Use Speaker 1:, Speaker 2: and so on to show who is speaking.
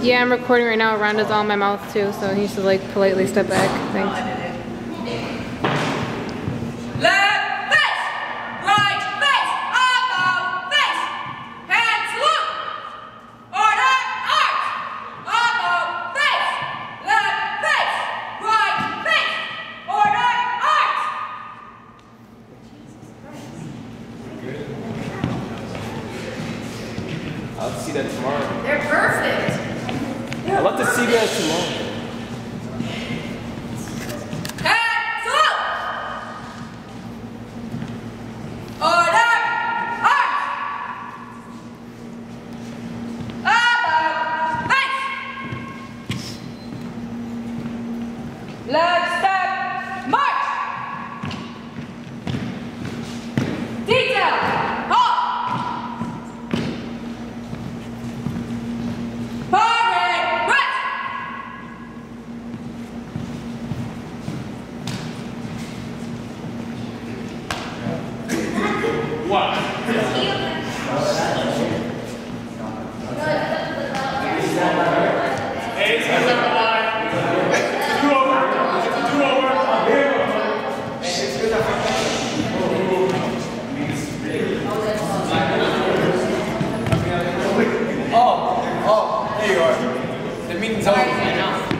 Speaker 1: Yeah, I'm recording right now. Rhonda's all in my mouth too, so he should like politely step back. Thanks.
Speaker 2: Left face, right face, about face, hands look. Order arms, about face, left face, right face, order arms.
Speaker 3: I'll see that tomorrow.
Speaker 2: They're perfect.
Speaker 3: I'd love to see you guys tomorrow.
Speaker 2: Hands look. Order arms. About face. Left step, march. Detail, halt. Parade, rest.
Speaker 3: Oh, oh, there you are. The meeting's over.